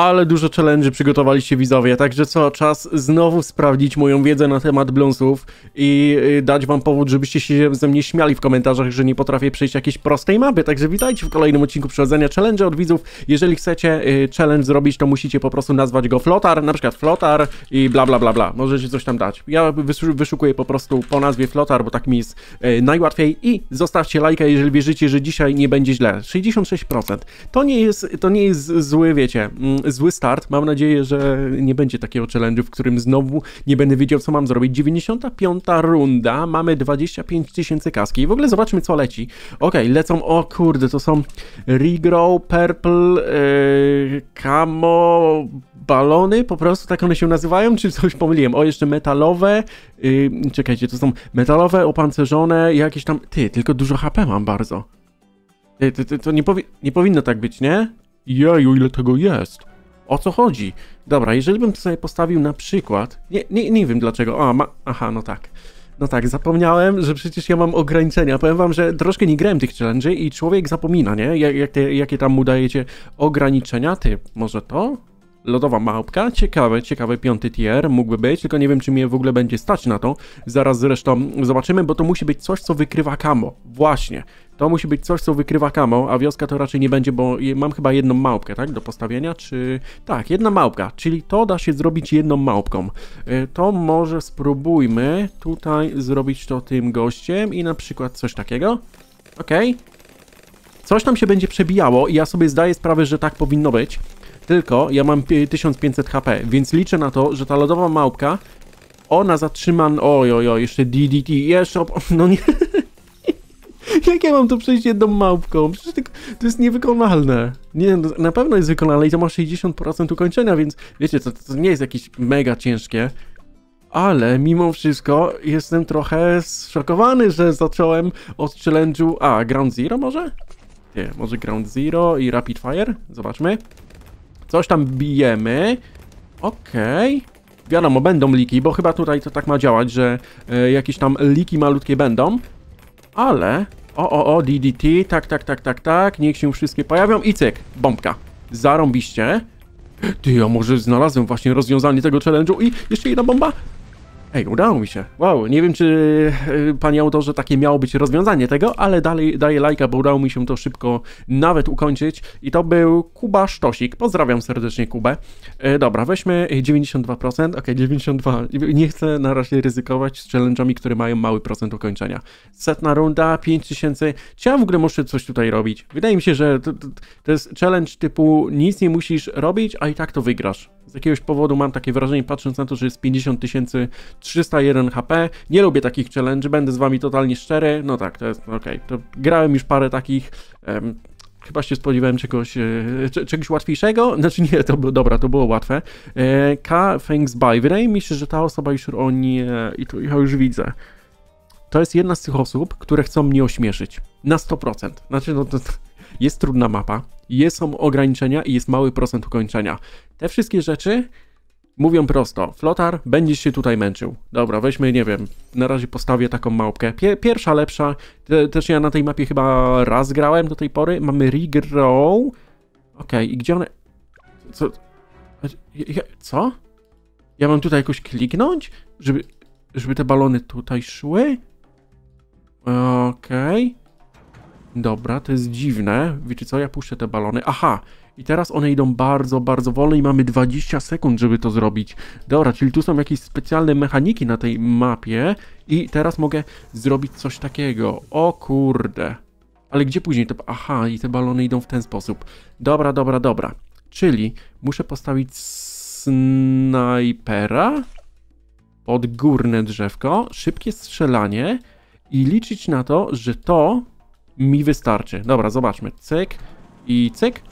Ale dużo challenge przygotowaliście widzowie, także co, czas znowu sprawdzić moją wiedzę na temat Bloonsów i y, dać wam powód, żebyście się ze mnie śmiali w komentarzach, że nie potrafię przejść jakiejś prostej mapy, także witajcie w kolejnym odcinku przechodzenia challenge od widzów. Jeżeli chcecie y, challenge zrobić, to musicie po prostu nazwać go Flotar, na przykład Flotar i bla bla bla bla, możecie coś tam dać. Ja wyszu- wyszukuję po prostu po nazwie Flotar, bo tak mi jest y, najłatwiej i zostawcie lajka, jeżeli wierzycie, że dzisiaj nie będzie źle. 66%. To nie jest, to nie jest zły, wiecie, mm, zły start. Mam nadzieję, że nie będzie takiego challenge'u, w którym znowu nie będę wiedział, co mam zrobić. 95 runda, mamy 25 tysięcy kaski. I w ogóle zobaczmy, co leci. Okej, lecą, o kurde, to są Regrow, Purple, yy, Camo, balony, po prostu tak one się nazywają, czy coś pomyliłem? O, jeszcze metalowe, yy, czekajcie, to są metalowe, opancerzone, jakieś tam, ty, tylko dużo HP mam bardzo. To nie, powi nie powinno tak być, nie? Jeju, ile tego jest? O co chodzi? Dobra, jeżeli bym sobie postawił na przykład... Nie, nie, nie wiem dlaczego. A, ma... Aha, no tak. No tak, zapomniałem, że przecież ja mam ograniczenia. Powiem wam, że troszkę nie grałem tych challenge i człowiek zapomina, nie? Jak, jak te, jakie tam mu dajecie ograniczenia. Ty, może to? Lodowa małpka, ciekawe, ciekawy piąty tier mógłby być, tylko nie wiem, czy mnie w ogóle będzie stać na to. Zaraz zresztą zobaczymy, bo to musi być coś, co wykrywa kamo. Właśnie, to musi być coś, co wykrywa kamo, a wioska to raczej nie będzie, bo mam chyba jedną małpkę, tak, do postawienia, czy... Tak, jedna małpka, czyli to da się zrobić jedną małpką. Y, To może spróbujmy tutaj zrobić to tym gościem i na przykład coś takiego. Okej. Coś tam się będzie przebijało i ja sobie zdaję sprawę, że tak powinno być. Tylko ja mam pi- 1500 HP, więc liczę na to, że ta lodowa małpka, ona zatrzyma... Oj, oj, jeszcze DDT, jeszcze... No nie... Jak ja mam to przejść jedną małpką? Przecież to, to jest niewykonalne. Nie, no, na pewno jest wykonalne i to ma 60% ukończenia, więc wiecie, to, to nie jest jakieś mega ciężkie. Ale mimo wszystko jestem trochę zszokowany, że zacząłem od challenge'u... A, Ground Zero może? Nie, może Ground Zero i Rapid Fire? Zobaczmy. Coś tam bijemy. Okej. Wiadomo, będą liki, bo chyba tutaj to tak ma działać, że e, jakieś tam liki malutkie będą. Ale... O, o, o, DDT, tak, tak, tak, tak, tak, niech się wszystkie pojawią i cyk, bombka. Zarąbiście. Ty, a może znalazłem właśnie rozwiązanie tego challenge'u i jeszcze jedna bomba? Ej, udało mi się. Wow, nie wiem, czy y, panie autorze takie miało być rozwiązanie tego, ale dalej daję lajka, bo udało mi się to szybko nawet ukończyć. I to był Kuba Sztosik. Pozdrawiam serdecznie Kubę. E, dobra, weźmy 92%. Okej, 92. Nie chcę na razie ryzykować z challenge'ami, które mają mały procent ukończenia. Setna runda, 5000. Czy ja w ogóle muszę coś tutaj robić? Wydaje mi się, że to, to, to jest challenge typu nic nie musisz robić, a i tak to wygrasz. Z jakiegoś powodu mam takie wrażenie, patrząc na to, że jest 50 301 HP. Nie lubię takich challenge, będę z wami totalnie szczery. No tak, to jest okej. To grałem już parę takich. em, Chyba się spodziewałem czegoś, e, cze- czegoś łatwiejszego. Znaczy nie, to było, dobra, to było łatwe. E, K. Thanks by. Wydaje się, że ta osoba już o nie... I tu ja już widzę. To jest jedna z tych osób, które chcą mnie ośmieszyć. Na 100%. Znaczy, no to jest trudna mapa, jest, są ograniczenia i jest mały procent ukończenia. Te wszystkie rzeczy mówią prosto. Flotar, będziesz się tutaj męczył. Dobra, weźmy, nie wiem, na razie postawię taką małpkę. Pie pierwsza, lepsza. Te też ja na tej mapie chyba raz grałem do tej pory. Mamy Regrow. Okej, i gdzie one... Co? Co? Ja mam tutaj jakoś kliknąć? Żeby, żeby te balony tutaj szły? Okej. Dobra, to jest dziwne. Wiecie co, ja puszczę te balony. Aha, i teraz one idą bardzo, bardzo wolno i mamy 20 sekund, żeby to zrobić. Dobra, czyli tu są jakieś specjalne mechaniki na tej mapie i teraz mogę zrobić coś takiego. O kurde. Ale gdzie później to... Aha, i te balony idą w ten sposób. Dobra, dobra, dobra. Czyli muszę postawić snajpera pod górne drzewko, szybkie strzelanie i liczyć na to, że to mi wystarczy. Dobra, zobaczmy. Cyk i cyk.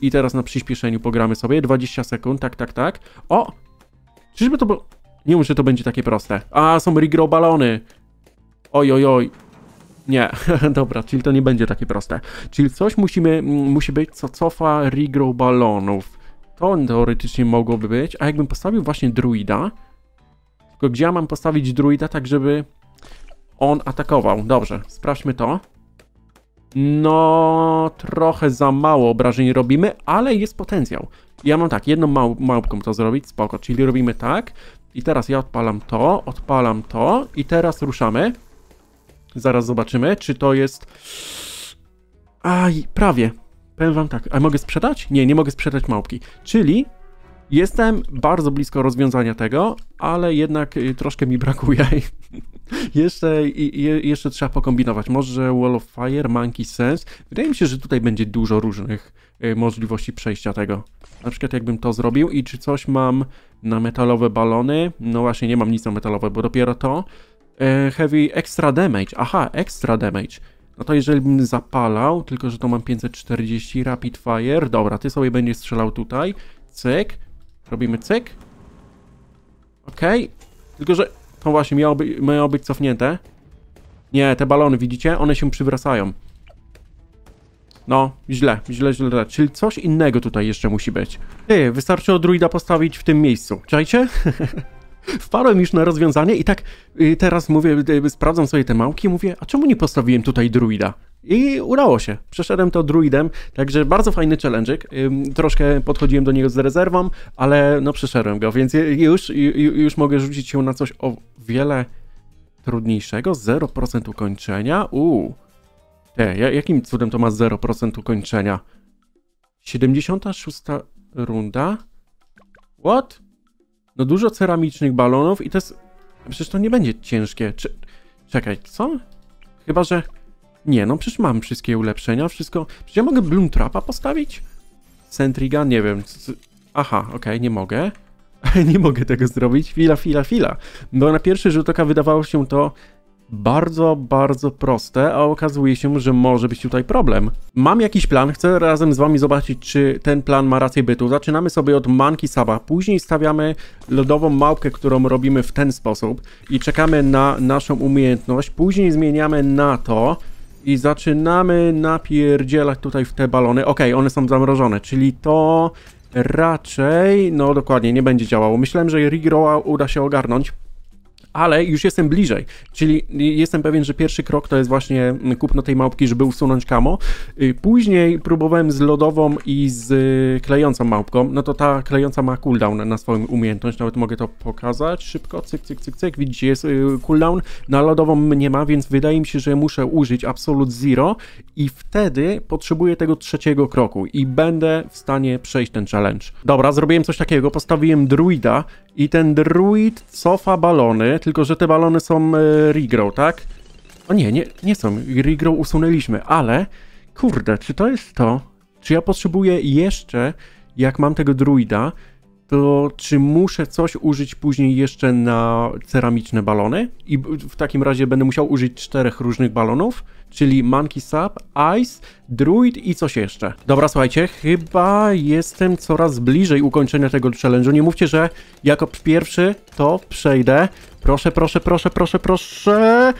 I teraz na przyspieszeniu pogramy sobie. 20 sekund, tak, tak, tak. O! Czyżby to było... Nie wiem, że to będzie takie proste. A, są regrow balony. Oj, oj, oj. Nie, dobra, czyli to nie będzie takie proste. Czyli coś musimy, mm, musi być, co cofa regrow balonów. To teoretycznie mogłoby być. A jakbym postawił właśnie druida, tylko gdzie ja mam postawić druida tak, żeby on atakował? Dobrze, sprawdźmy to. No, trochę za mało obrażeń robimy, ale jest potencjał. Ja mam tak, jedną mał małpką to zrobić, spoko, czyli robimy tak. I teraz ja odpalam to, odpalam to i teraz ruszamy. Zaraz zobaczymy, czy to jest... Aj, prawie. Powiem wam tak, a mogę sprzedać? Nie, nie mogę sprzedać małpki. Czyli jestem bardzo blisko rozwiązania tego, ale jednak y, troszkę mi brakuje. jeszcze, i, jeszcze trzeba pokombinować. Może Wall of Fire, Monkey Sense. Wydaje mi się, że tutaj będzie dużo różnych y, możliwości przejścia tego. Na przykład jakbym to zrobił i czy coś mam na metalowe balony? No właśnie, nie mam nic na metalowe, bo dopiero to. E, heavy Extra Damage. Aha, Extra Damage. No to jeżeli bym zapalał, tylko że to mam 540 Rapid Fire. Dobra, ty sobie będziesz strzelał tutaj. Cyk. Robimy cyk. Okej. Okay. Tylko, że to właśnie miało, by, miało być cofnięte. Nie, te balony, widzicie? One się przywracają. No, źle, źle, źle. Czyli coś innego tutaj jeszcze musi być. Ty, wystarczyło druida postawić w tym miejscu. Czajcie? Wpadłem już na rozwiązanie i tak y, teraz mówię, y, sprawdzam sobie te małki mówię, a czemu nie postawiłem tutaj druida? I udało się. Przeszedłem to druidem, także bardzo fajny challenge'ik. Troszkę podchodziłem do niego z rezerwą, ale no przeszedłem go, więc już, już mogę rzucić się na coś o wiele trudniejszego. 0% ukończenia. Uuu. Te, jakim cudem to ma 0% ukończenia? 76 runda? What? No dużo ceramicznych balonów i to jest... Przecież to nie będzie ciężkie. Czy... Czekaj, co? Chyba, że... Nie, no przecież mam wszystkie ulepszenia, wszystko... Przecież ja mogę Bloom Trapa postawić? Centriga? Nie wiem. Aha, okej, okay, nie mogę. nie mogę tego zrobić. Chwila, chwila, chwila. Bo na pierwszy rzut oka wydawało się to bardzo, bardzo proste, a okazuje się, że może być tutaj problem. Mam jakiś plan, chcę razem z wami zobaczyć, czy ten plan ma rację bytu. Zaczynamy sobie od Monkey Saba, później stawiamy lodową małpkę, którą robimy w ten sposób i czekamy na naszą umiejętność, później zmieniamy na to, i zaczynamy napierdzielać tutaj w te balony. Ok, one są zamrożone, czyli to raczej, no dokładnie, nie będzie działało. Myślałem, że Rigroa uda się ogarnąć, ale już jestem bliżej, czyli jestem pewien, że pierwszy krok to jest właśnie kupno tej małpki, żeby usunąć kamo. Y, później próbowałem z lodową i z klejącą małpką, no to ta klejąca ma cooldown na swoją umiejętność, nawet mogę to pokazać. Szybko, cyk, cyk, cyk, cyk, widzicie, jest y, cooldown, na lodową nie ma, więc wydaje mi się, że muszę użyć Absolute Zero. I wtedy potrzebuję tego trzeciego kroku i będę w stanie przejść ten challenge. Dobra, zrobiłem coś takiego, postawiłem druida i ten druid cofa balony, tylko że te balony są e, regrow, tak? O nie, nie, nie są. Regrow usunęliśmy, ale kurde, czy to jest to? Czy ja potrzebuję jeszcze, jak mam tego druida, to czy muszę coś użyć później jeszcze na ceramiczne balony? I w takim razie będę musiał użyć czterech różnych balonów, czyli Monkey Sap, Ice, Druid i coś jeszcze. Dobra, słuchajcie, chyba jestem coraz bliżej ukończenia tego challenge'u. Nie mówcie, że jako pierwszy to przejdę. Proszę, proszę, proszę, proszę, proszę.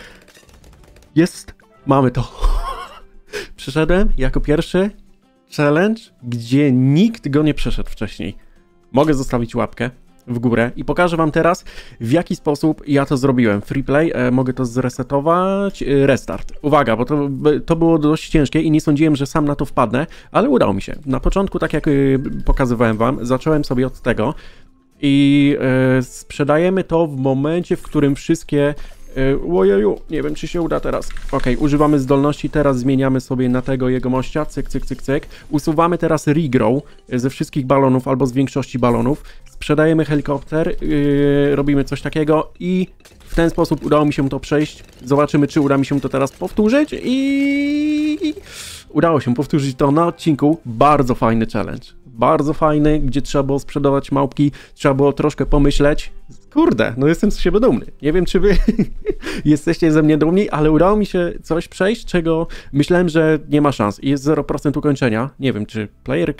Jest. Mamy to. Przeszedłem jako pierwszy challenge, gdzie nikt go nie przeszedł wcześniej mogę zostawić łapkę w górę i pokażę wam teraz w jaki sposób ja to zrobiłem. Freeplay, e, mogę to zresetować, e, restart. Uwaga, bo to, to było dość ciężkie i nie sądziłem, że sam na to wpadnę, ale udało mi się. Na początku, tak jak e, pokazywałem wam, zacząłem sobie od tego i e, sprzedajemy to w momencie, w którym wszystkie E, ojeju, nie wiem czy się uda teraz. Ok, używamy zdolności, teraz zmieniamy sobie na tego jego mościa, cyk, cyk, cyk, cyk. Usuwamy teraz regrow ze wszystkich balonów albo z większości balonów. Sprzedajemy helikopter, yy, robimy coś takiego i w ten sposób udało mi się to przejść. Zobaczymy, czy uda mi się to teraz powtórzyć i... Udało się powtórzyć to na odcinku. Bardzo fajny challenge. Bardzo fajny, gdzie trzeba było sprzedawać małpki, trzeba było troszkę pomyśleć. Kurde, no jestem z siebie dumny. Nie wiem, czy wy jesteście ze mnie dumni, ale udało mi się coś przejść, czego myślałem, że nie ma szans. Jest 0% ukończenia. Nie wiem, czy player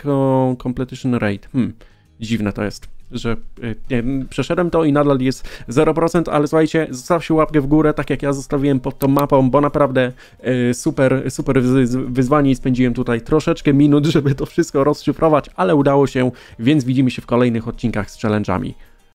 completion rate. Hmm, dziwne to jest że y, nie, przeszedłem to i nadal jest 0%, ale słuchajcie, zostawcie łapkę w górę, tak jak ja zostawiłem pod tą mapą, bo naprawdę y, super, super wyzwanie i spędziłem tutaj troszeczkę minut, żeby to wszystko rozszyfrować, ale udało się, więc widzimy się w kolejnych odcinkach z challenge'ami.